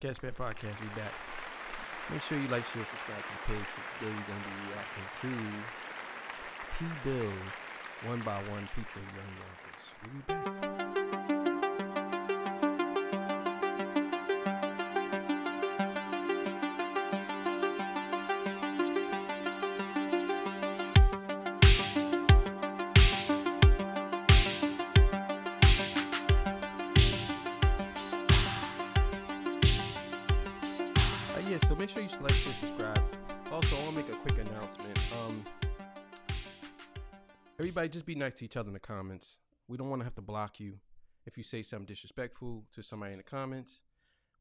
Sketchpad Podcast, we back. Make sure you like, share, subscribe to the page. So today we're gonna be reacting to P Bills one by one featuring Yung Yonkers. We'll be back. Everybody, just be nice to each other in the comments. We don't want to have to block you if you say something disrespectful to somebody in the comments.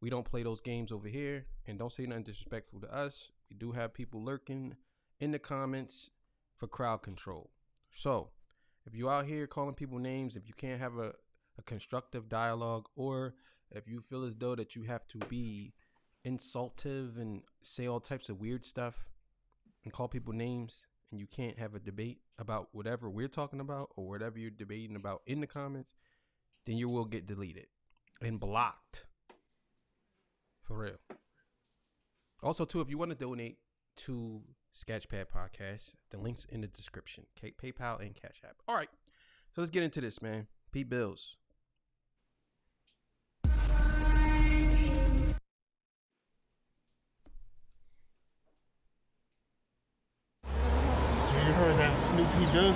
We don't play those games over here, and don't say nothing disrespectful to us. We do have people lurking in the comments for crowd control. So, if you're out here calling people names, if you can't have a, a constructive dialogue, or if you feel as though that you have to be insultive and say all types of weird stuff and call people names and you can't have a debate about whatever we're talking about or whatever you're debating about in the comments, then you will get deleted and blocked. For real. Also, too, if you want to donate to Sketchpad Podcast, the link's in the description. K- PayPal and Cash App. All right. So let's get into this, man. P Bills.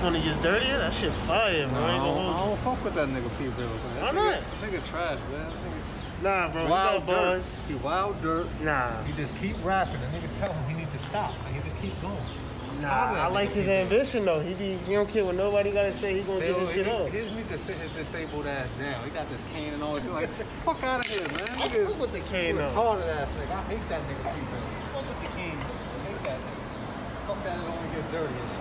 New P Bills when it gets dirtier? That shit fire, bro. I I don't, I don't fuck with that nigga P Bills. man. Why not? Nigga, trash, man. Nigga. Nah, bro. wild he got buzz. He wild dirt. Nah. He just keep rapping, and niggas tell him he need to stop, and he just keep going. Nah, I like his ambition though. He be he don't care what nobody gotta say. He gonna get Still, his he, shit off. he just need to sit his disabled ass down. He got this cane and all. He's like, fuck out of here, man. I Nigga, fuck with the cane though. retarded ass nigga. I hate that nigga. Fuck with the cane. I hate that nigga. Fuck that nigga when he gets dirty shit.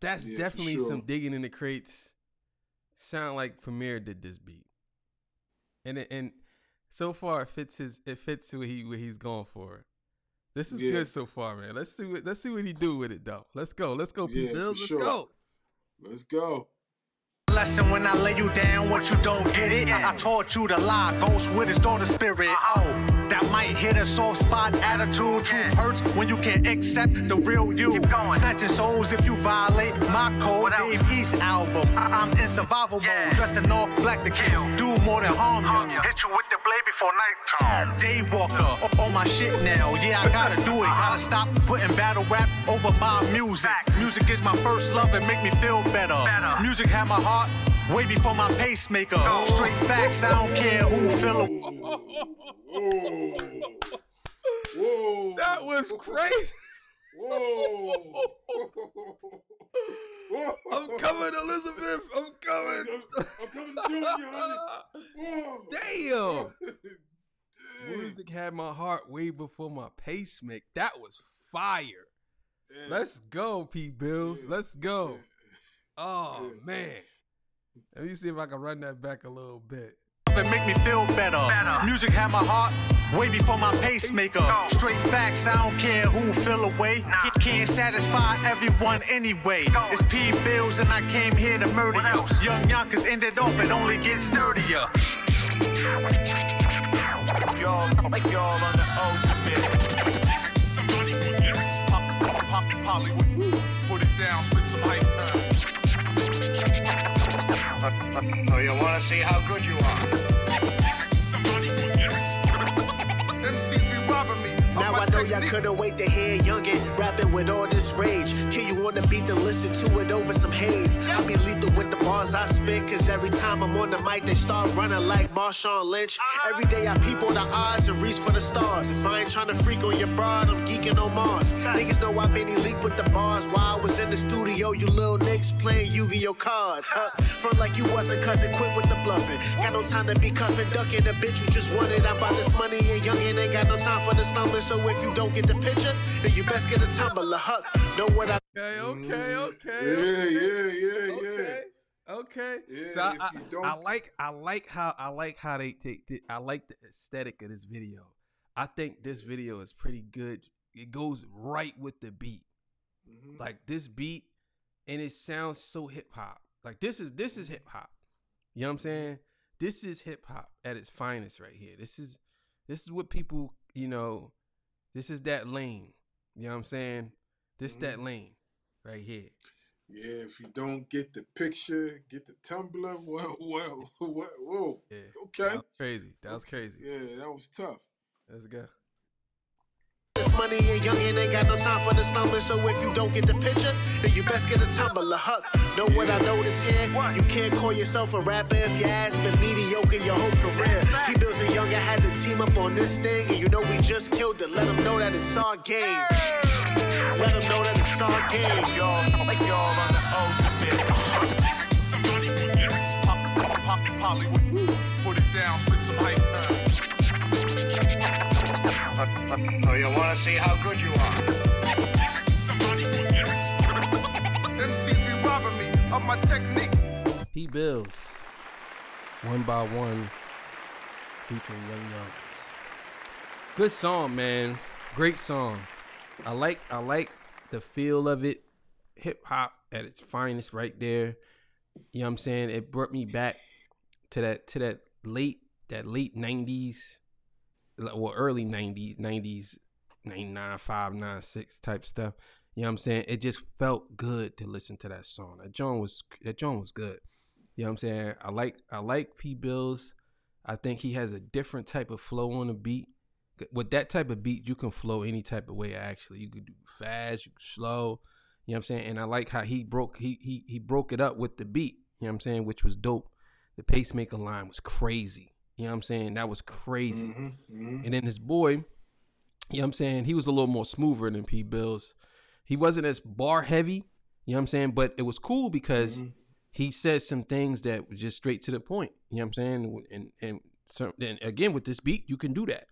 That's Yeah, definitely sure. some digging in the crates. Sound like Premier did this beat, and it, and so far it fits his it fits what he what he's going for. This is Yeah. good so far, man. Let's see what let's see what he do with it though. Let's go, let's go, P Yeah, Bills, let's sure. go. Let's go. lesson when I lay you down, what you don't get it. I, I taught you to lie, ghost with his daughter spirit. Oh, that might hit a soft spot attitude. Truth hurts when you can't accept the real you. Snatching souls if you violate my code. Dave East album, I- I'm in survival mode. Dressed in all black to kill, do more than harm you. Hit you with the blade before nighttime. Daywalker, on my shit now. Yeah, I gotta do it. Gotta stop putting battle rap over my music. Music is my first love and make me feel better. Music had my heart way before my pacemaker. Straight facts, I don't care who feel it. Whoa. Whoa. That was crazy. Whoa. I'm coming, Elizabeth. I'm coming. I'm coming to you, honey. Damn. Music had my heart way before my pacemaker. That was fire. Damn. Let's go, P Bills. Yeah. Let's go. Oh man. Let me see if I can run that back a little bit. And make me feel better. Music had my heart way before my pacemaker. Straight facts, I don't care who feel away. Can't satisfy everyone anyway. It's P Bills and I came here to murder you. Yung Yonkers ended off, it only gets dirtier. Y'all, y'all on the old shit. Somebody with lyrics, pop, pop, pop, Hollywood. Put it down, spit some hype. Oh, you wanna see how good you are? Couldn't wait to hear Youngin rapping with all this rage. Kill you on the beat than listen to it over some haze. I be lethal with the bars I spit, cause every time I'm on the mic, they start running like Marshawn Lynch. Every day I peep on the odds and reach for the stars. If I ain't trying to freak on your broad, I'm geeking on Mars. Niggas know I've been elite with the bars while I was in the studio. You little niggas playing Yu-Gi-Oh cards. Huh? Front like you wasn't cousin, quit with the bluffing. Got no time to be cuffing, ducking a bitch you just wanted. I'm about this money and young and ain't got no time for the slumbering. So if you don't get the picture, then you best get a tumbler. Huh? Know what I Okay, okay, mm-hmm. okay. Yeah, okay. yeah, yeah, yeah. Okay. Okay. Yeah, so I, I, don't- I like I like how I like how they take the, I like the aesthetic of this video. I think this video is pretty good. It goes right with the beat. Mhm. Like this beat and it sounds so hip hop. Like this is this is mm-hmm. hip hop. You know what I'm saying? This is hip hop at its finest right here. This is this is what people, you know, this is that lane. You know what I'm saying? This that mm-hmm. lane right here. Yeah, if you don't get the picture, get the tumbler. Well, well, well, whoa. Yeah. Okay. That was crazy. That was crazy. Yeah, that was tough. Let's go. this money and young and ain't got no time for the slumbering. So if you don't get the picture, then you best get a tumbler. Huh? Know what I notice here? You can't call yourself a rapper if your ass been mediocre your whole career. He builds a younger had to team up on this thing, and you know we just killed it. Let them know that it's our game. Let them know that it's our game. Somebody put lyrics, pop, pop, pop, Hollywood. Put it down, spit some hype. Oh, you want to see how good you are? Somebody put lyrics. MCs be robbing me of my technique. P Bills. One by one. Featuring Yung Yonkers. Good song, man. Great song. I like I like the feel of it. Hip hop at its finest right there. You know what I'm saying? It brought me back to that to that late that late 90s well early 90s 90s 99 5 9 6 type stuff. You know what I'm saying? It just felt good to listen to that song. That John was that John was good. You know what I'm saying? I like I like P Bills. I think he has a different type of flow on the beat. With that type of beat, you can flow any type of way. Actually, you could do fast, you could slow. You know what I'm saying? And I like how he broke he he he broke it up with the beat. You know what I'm saying? Which was dope. The pacemaker line was crazy. You know what I'm saying? That was crazy. Mm-hmm, mm-hmm. And then his boy, you know what I'm saying? He was a little more smoother than P Bills. He wasn't as bar heavy, you know what I'm saying? But it was cool because mm-hmm. he said some things that were just straight to the point. You know what I'm saying? And and so then again with this beat, you can do that.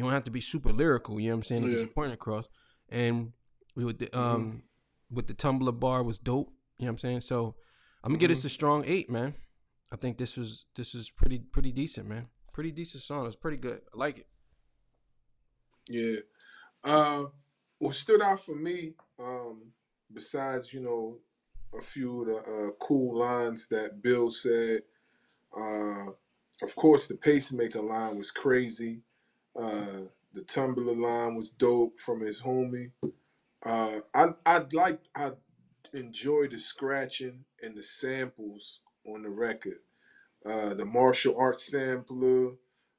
You don't have to be super lyrical, you know what I'm saying? To get your point across. And with the um with the tumbler bar was dope. You know what I'm saying? So I'm gonna give this a strong eight, man. I think this was this was pretty pretty decent, man. Pretty decent song. It's pretty good. I like it. Yeah. Uh, what stood out for me, um, besides you know a few of the uh, cool lines that Bill said, uh, of course the pacemaker line was crazy. Uh, the tumbler line was dope from his homie. Uh, I I like I enjoy the scratching and the samples on the record. Uh, the martial arts sampler.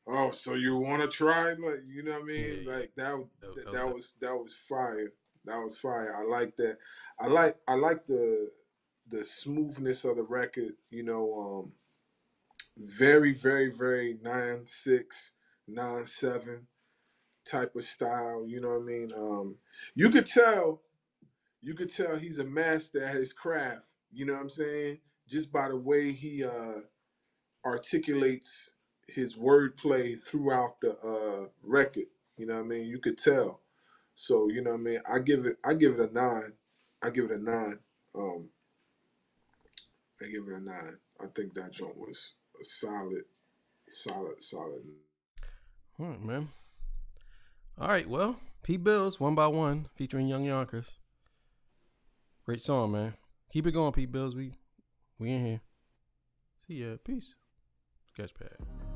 Oh, so you want to try? Like, you know what I mean? Yeah. Like that. That- That, that was that was fire. That was fire. I like that. I like I like the the smoothness of the record. You know, um, very very very nine six nine seven type of style. You know what I mean? Um, you could tell. You could tell he's a master at his craft. You know what I'm saying? Just by the way he uh, articulates his wordplay throughout the uh, record. You know what I mean? You could tell. So you know what I mean. I give it. I give it a nine. I give it a nine. Um, I give it a nine. I think that joint was a solid, solid, solid. All right, man. All right, well, P Bills, one by one, featuring Yung Yonkers. Great song, man. Keep it going, P Bills. We we in here. See ya. Peace. Sketchpad.